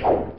you.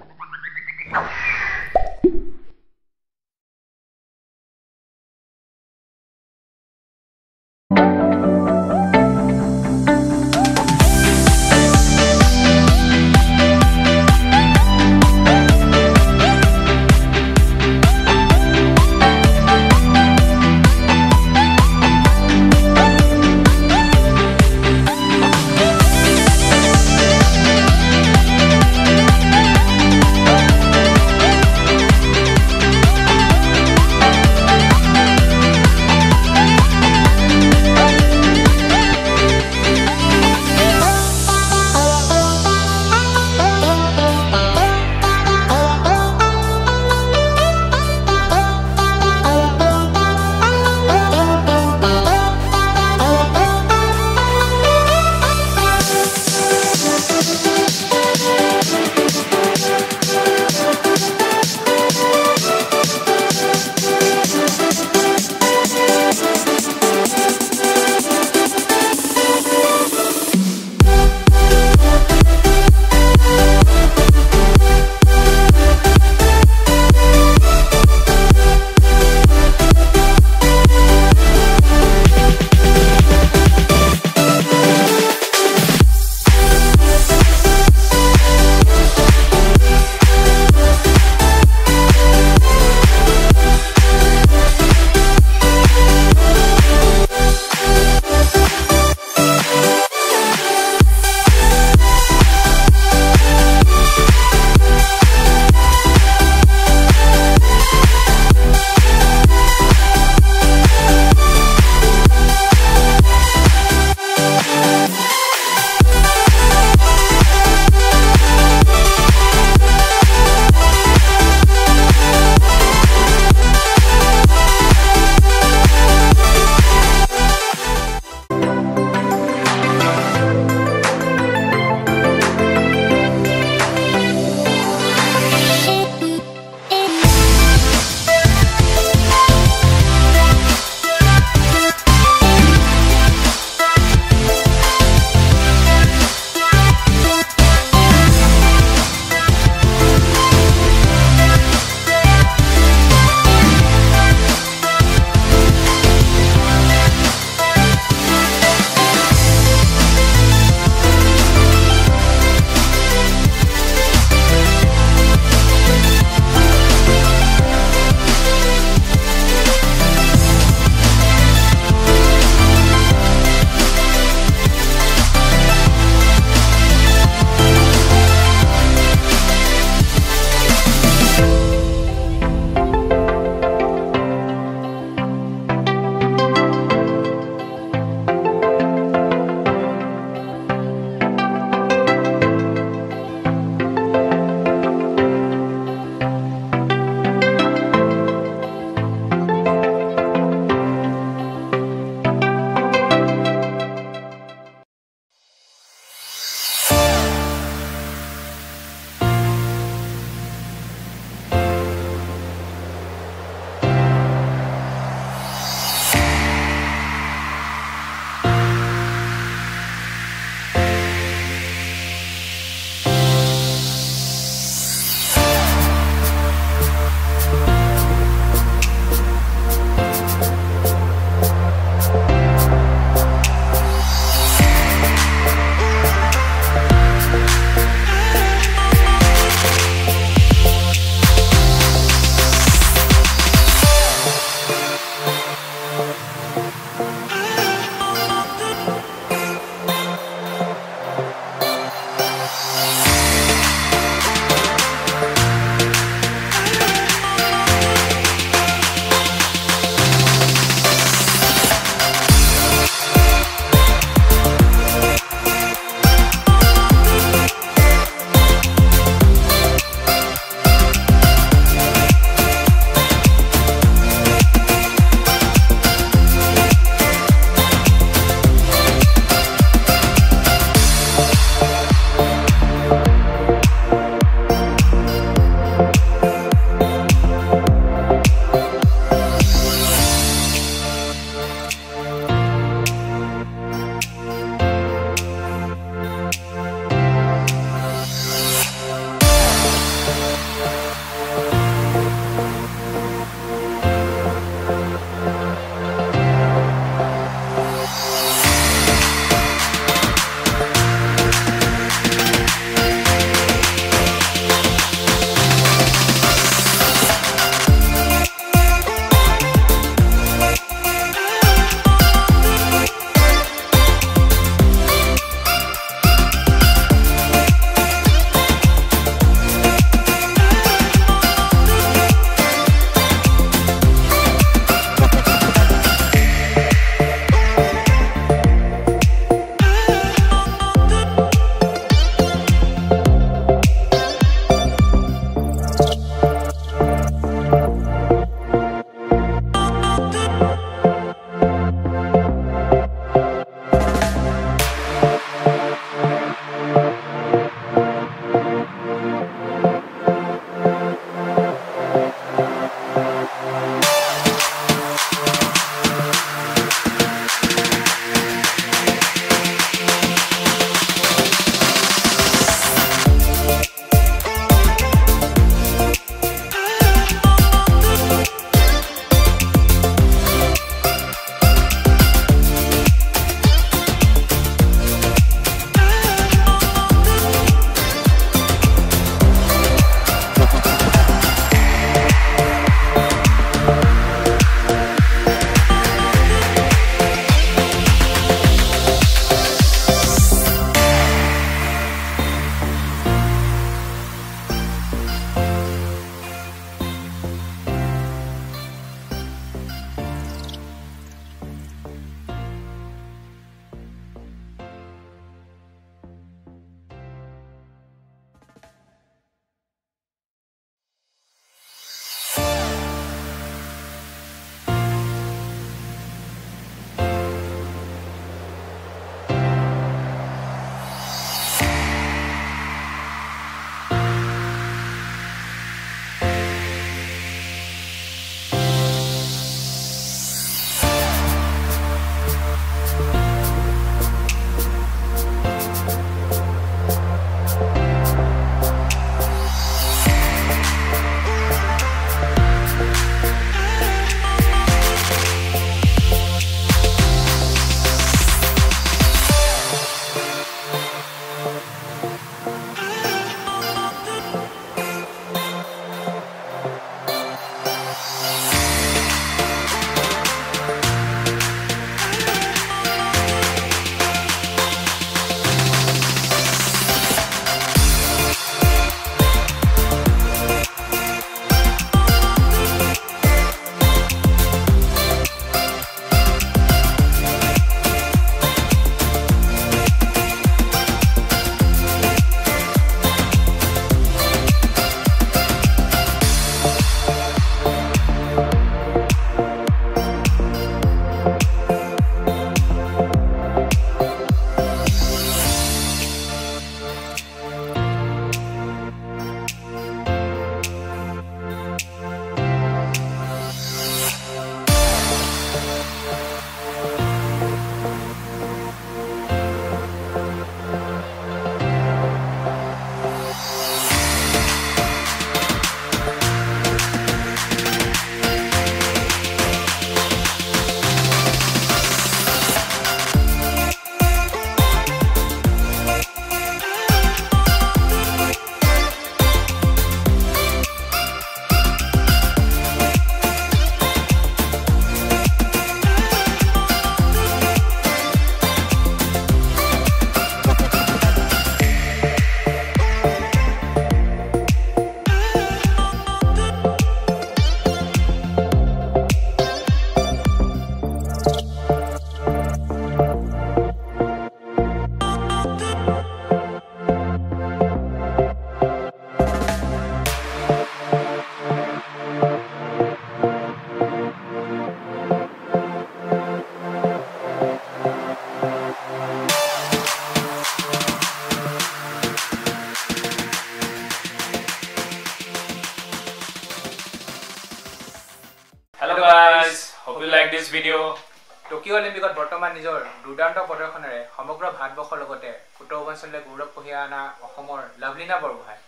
Tokyo অলিম্পিকত বৰ্তমান নিজৰ দুৰ্দান্ত প্ৰদৰ্শনেৰে সমগ্ৰ ভাৰতবৰ্ষৰ লগতে উত্তৰ পূৰ্বাঞ্চললৈ গৌৰৱ কঢ়িয়াই অনা অসমৰ লাভলীনা বৰগোহাঁই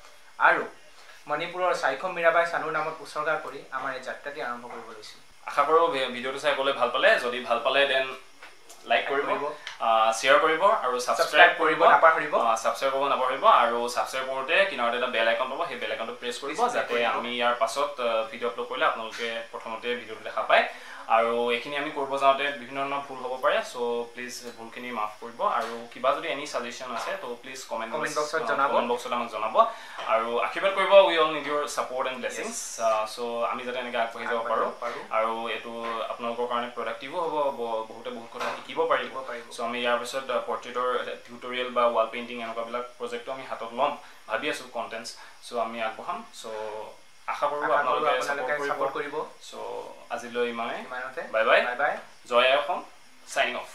আৰু মণিপুৰৰ চাৰিখম মীৰাবাই চানুৰ নামত উচৰ্গা কৰি আমাৰ এই যাত্ৰাটি আৰম্ভ কৰিব লৈছোঁ। আশা কৰোঁ ভিডিঅ'টো চাই ক'লে ভাল পালে। যদি ভাল পালে দেন লাইক কৰিব। শ্বেয়াৰ কৰিব আৰু ছাবস্ক্ৰাইব কৰিব নাপাহৰিব। ছাবস্ক্ৰাইব কৰিব নাপাহৰিব আৰু ছাবস্ক্ৰাইব কৰোঁতে কিনাৰতে এটা বেল আইকন পাব। সেই বেল আইকনটো প্ৰেছ কৰিব যাতে। আমি ইয়াৰ পাছত ভিডিঅ' আপলোড কৰিলে আপোনালোকে প্ৰথমতে ভিডিঅ'টো দেখা পায়। আৰু এইখিনি আমি কৰিব যাওঁতে বিভিন্ন ধৰণৰ ভুল হ'ব পাৰে চ' প্লিজ ভুলখিনি মাফ কৰিব। আৰু কিবা যদি এনি ছাজেশ্যন আছে ত' প্লিজ কমেণ্ট Comment box ত জনাব। কমেণ্ট বক্সত আমাক জনাব। আৰু আশীৰ্বাদ কৰিব we all need your support and blessings so' আমি যাতে এনেকৈ আগবাঢ়ি যাব পাৰোঁ। আৰু এইটো আপোনালোকৰ কাৰণে প্ৰডাক্টিভো হ'ব বহুতে বহুত কথা শিকিব পাৰিব। শিকিব পাৰিব। চ' আমি ইয়াৰ পিছত পৰ্ট্ৰেটৰ টিউটৰিয়েল বা ৱাল পেইণ্টিং এনেকুৱাবিলাক প্ৰজেক্টটো আমি হাতত ল'ম। ভাবি আছোঁ কণ্টেণ্টছ চ' আমি আগবঢ়াম। চ' আশা কৰোঁ আপোনালোকে আপোনালোকে ছাপৰ্ট কৰিব। চ' আজিলৈ ইমানে বাই বাই বাই বাই জয় অসম চাইনিং অফ